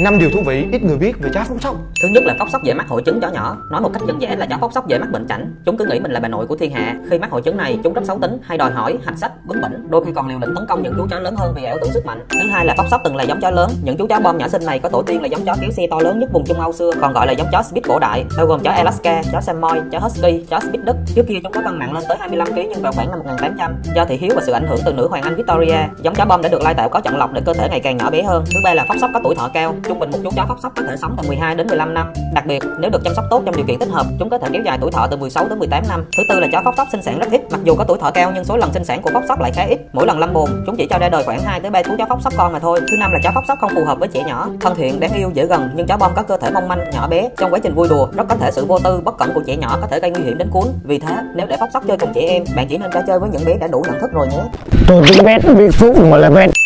năm điều thú vị ít người biết về chó phóng sóc Thứ nhất là phóc sóc dễ mắc hội chứng chó nhỏ. Nói một cách dân dễ là chó phóc sóc dễ mắc bệnh chảnh. Chúng cứ nghĩ mình là bà nội của thiên hạ. Khi mắc hội chứng này, chúng rất xấu tính, hay đòi hỏi, hạch sách, bướng bỉnh, đôi khi còn liều lĩnh tấn công những chú chó lớn hơn vì ảo tưởng sức mạnh. Thứ hai là phóc sóc từng là giống chó lớn. Những chú chó bom nhỏ xinh này có tổ tiên là giống chó kéo xe to lớn nhất vùng Trung Âu xưa, còn gọi là giống chó spit cổ đại, bao gồm chó Alaska, chó Samoy, chó Husky, chó spit Đức. Trước kia chúng có cân nặng lên tới 25 kg nhưng vào khoảng năm 1800. Do thị hiếu và sự ảnh hưởng từ nữ hoàng Anh Victoria, giống chó bom đã được lai tạo có chọn lọc để cơ thể ngày càng nhỏ bé hơn. Thứ ba là phóc sóc có tuổi thọ cao. Trung bình một chú chó phóc sóc có thể sống từ 12 đến 15 năm. Đặc biệt, nếu được chăm sóc tốt trong điều kiện thích hợp, chúng có thể kéo dài tuổi thọ từ 16 đến 18 năm. Thứ tư là chó phóc sóc sinh sản rất ít, mặc dù có tuổi thọ cao nhưng số lần sinh sản của phóc sóc lại khá ít. Mỗi lần lâm bồn, chúng chỉ cho ra đời khoảng 2 tới 3 chú chó phóc sóc con mà thôi. Thứ năm là chó phóc sóc không phù hợp với trẻ nhỏ, thân thiện, đáng yêu, dễ gần, nhưng chó bom có cơ thể mong manh, nhỏ bé. Trong quá trình vui đùa, rất có thể sự vô tư, bất cẩn của trẻ nhỏ có thể gây nguy hiểm đến cuốn. Vì thế, nếu để phóc sóc chơi cùng trẻ em, bạn chỉ nên cho chơi với những bé đã đủ nhận thức rồi nhé. tôi biết biết phúc mà là biết